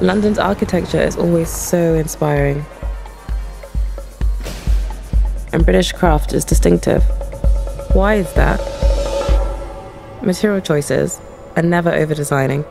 London's architecture is always so inspiring. And British craft is distinctive. Why is that? Material choices and never over designing.